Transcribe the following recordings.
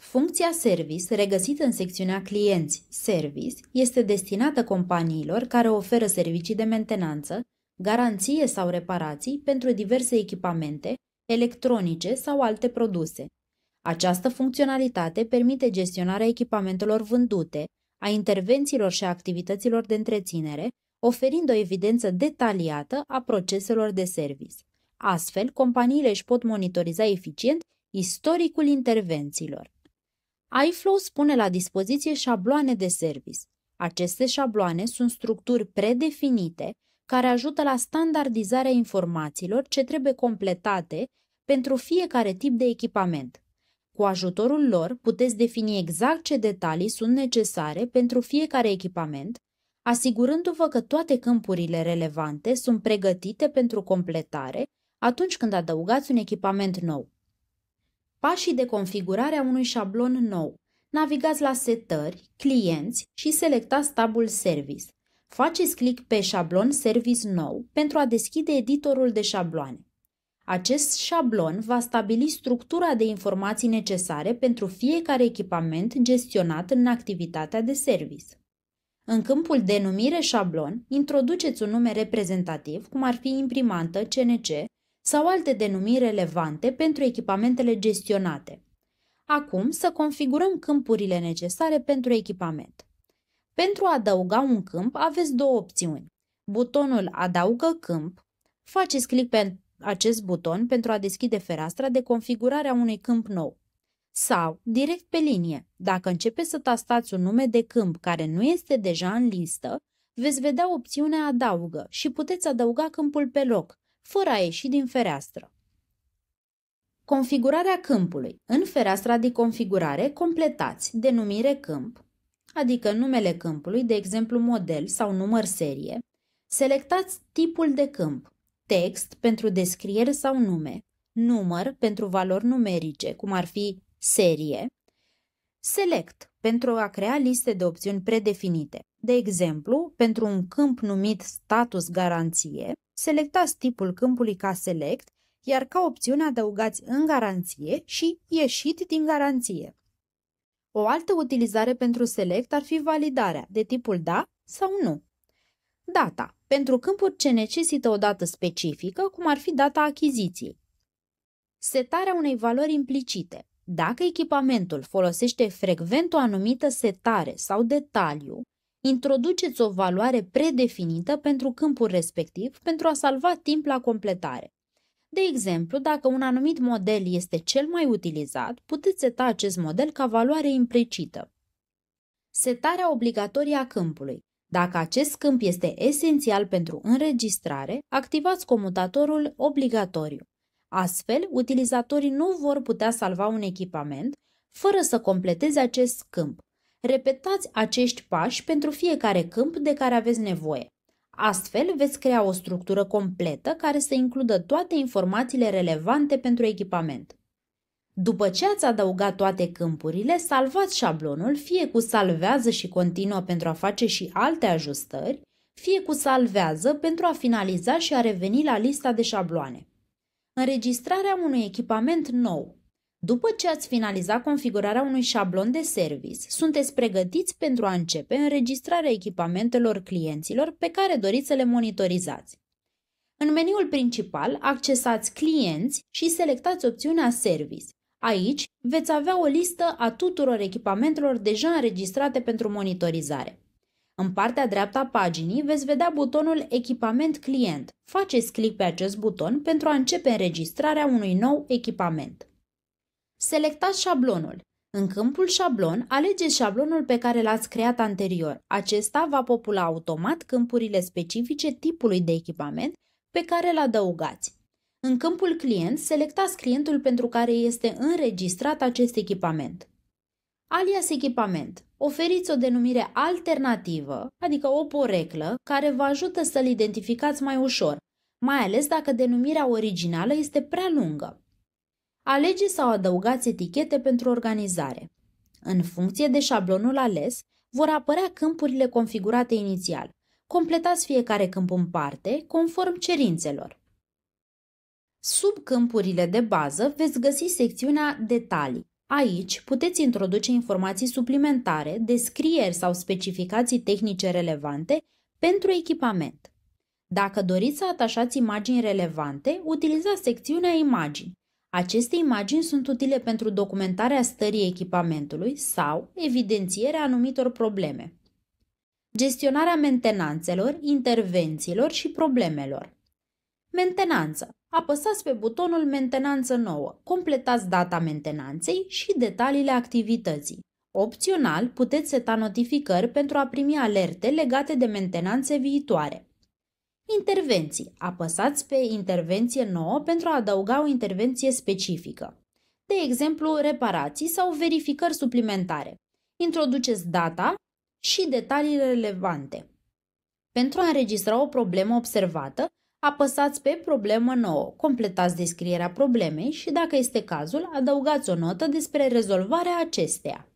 Funcția Service, regăsită în secțiunea Clienți Service, este destinată companiilor care oferă servicii de mentenanță, garanție sau reparații pentru diverse echipamente, electronice sau alte produse. Această funcționalitate permite gestionarea echipamentelor vândute, a intervențiilor și a activităților de întreținere, oferind o evidență detaliată a proceselor de service. Astfel, companiile își pot monitoriza eficient istoricul intervențiilor iFlow spune la dispoziție șabloane de service. Aceste șabloane sunt structuri predefinite care ajută la standardizarea informațiilor ce trebuie completate pentru fiecare tip de echipament. Cu ajutorul lor puteți defini exact ce detalii sunt necesare pentru fiecare echipament, asigurându-vă că toate câmpurile relevante sunt pregătite pentru completare atunci când adăugați un echipament nou. Pașii de configurare a unui șablon nou. Navigați la Setări, Clienți și selectați tabul Service. Faceți click pe șablon Service nou pentru a deschide editorul de șabloane. Acest șablon va stabili structura de informații necesare pentru fiecare echipament gestionat în activitatea de service. În câmpul denumire șablon, introduceți un nume reprezentativ, cum ar fi imprimantă, CNC, sau alte denumiri relevante pentru echipamentele gestionate. Acum să configurăm câmpurile necesare pentru echipament. Pentru a adăuga un câmp aveți două opțiuni. Butonul Adaugă câmp. Faceți click pe acest buton pentru a deschide fereastra de configurare a unui câmp nou. Sau, direct pe linie, dacă începeți să tastați un nume de câmp care nu este deja în listă, veți vedea opțiunea Adaugă și puteți adăuga câmpul pe loc, fără a ieși din fereastră. Configurarea câmpului. În fereastra de configurare completați denumire câmp, adică numele câmpului, de exemplu model sau număr serie, selectați tipul de câmp, text pentru descriere sau nume, număr pentru valori numerice, cum ar fi serie, select pentru a crea liste de opțiuni predefinite. De exemplu, pentru un câmp numit status garanție, selectați tipul câmpului ca select, iar ca opțiune adăugați în garanție și ieșit din garanție. O altă utilizare pentru select ar fi validarea, de tipul da sau nu. Data, pentru câmpuri ce necesită o dată specifică, cum ar fi data achiziției. Setarea unei valori implicite. Dacă echipamentul folosește frecvent o anumită setare sau detaliu, introduceți o valoare predefinită pentru câmpul respectiv pentru a salva timp la completare. De exemplu, dacă un anumit model este cel mai utilizat, puteți seta acest model ca valoare implicită. Setarea obligatorie a câmpului. Dacă acest câmp este esențial pentru înregistrare, activați comutatorul obligatoriu. Astfel, utilizatorii nu vor putea salva un echipament fără să completeze acest câmp, Repetați acești pași pentru fiecare câmp de care aveți nevoie. Astfel, veți crea o structură completă care să includă toate informațiile relevante pentru echipament. După ce ați adăugat toate câmpurile, salvați șablonul fie cu salvează și continuă pentru a face și alte ajustări, fie cu salvează pentru a finaliza și a reveni la lista de șabloane. Înregistrarea unui echipament nou după ce ați finalizat configurarea unui șablon de service, sunteți pregătiți pentru a începe înregistrarea echipamentelor clienților pe care doriți să le monitorizați. În meniul principal, accesați Clienți și selectați opțiunea Service. Aici veți avea o listă a tuturor echipamentelor deja înregistrate pentru monitorizare. În partea dreaptă a paginii veți vedea butonul Echipament client. Faceți click pe acest buton pentru a începe înregistrarea unui nou echipament. Selectați șablonul. În câmpul șablon, alegeți șablonul pe care l-ați creat anterior. Acesta va popula automat câmpurile specifice tipului de echipament pe care îl adăugați. În câmpul client, selectați clientul pentru care este înregistrat acest echipament. Alias echipament. Oferiți o denumire alternativă, adică o poreclă, care vă ajută să-l identificați mai ușor, mai ales dacă denumirea originală este prea lungă. Alegeți sau adăugați etichete pentru organizare. În funcție de șablonul ales, vor apărea câmpurile configurate inițial. Completați fiecare câmp în parte, conform cerințelor. Sub câmpurile de bază veți găsi secțiunea Detalii. Aici puteți introduce informații suplimentare, descrieri sau specificații tehnice relevante pentru echipament. Dacă doriți să atașați imagini relevante, utilizați secțiunea Imagini. Aceste imagini sunt utile pentru documentarea stării echipamentului sau evidențierea anumitor probleme. Gestionarea mentenanțelor, intervențiilor și problemelor. Mentenanță. Apăsați pe butonul Mentenanță nouă, completați data mentenanței și detaliile activității. Opțional, puteți seta notificări pentru a primi alerte legate de mentenanțe viitoare. Intervenții. Apăsați pe intervenție nouă pentru a adăuga o intervenție specifică. De exemplu, reparații sau verificări suplimentare. Introduceți data și detaliile relevante. Pentru a înregistra o problemă observată, apăsați pe problemă nouă, completați descrierea problemei și, dacă este cazul, adăugați o notă despre rezolvarea acesteia.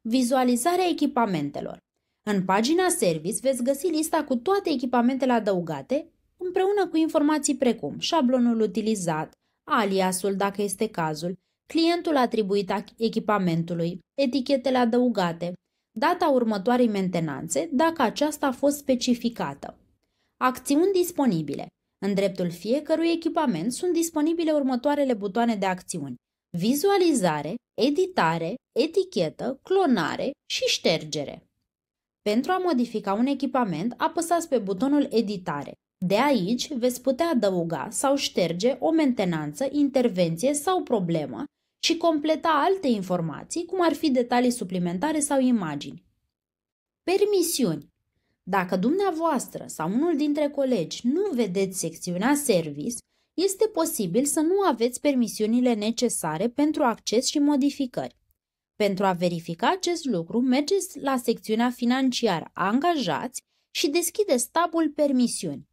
Vizualizarea echipamentelor. În pagina Service veți găsi lista cu toate echipamentele adăugate, împreună cu informații precum șablonul utilizat, aliasul dacă este cazul, clientul atribuit echipamentului, etichetele adăugate, data următoarei mentenanțe dacă aceasta a fost specificată. Acțiuni disponibile. În dreptul fiecărui echipament sunt disponibile următoarele butoane de acțiuni. Vizualizare, editare, etichetă, clonare și ștergere. Pentru a modifica un echipament, apăsați pe butonul Editare. De aici veți putea adăuga sau șterge o mentenanță, intervenție sau problemă și completa alte informații, cum ar fi detalii suplimentare sau imagini. Permisiuni. Dacă dumneavoastră sau unul dintre colegi nu vedeți secțiunea Service, este posibil să nu aveți permisiunile necesare pentru acces și modificări. Pentru a verifica acest lucru, mergeți la secțiunea financiară Angajați și deschideți tabul Permisiuni.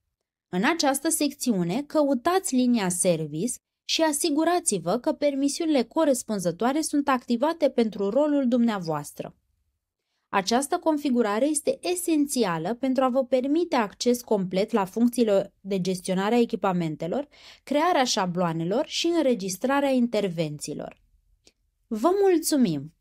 În această secțiune, căutați linia Service și asigurați-vă că permisiunile corespunzătoare sunt activate pentru rolul dumneavoastră. Această configurare este esențială pentru a vă permite acces complet la funcțiile de gestionare a echipamentelor, crearea șabloanelor și înregistrarea intervențiilor. Vă mulțumim!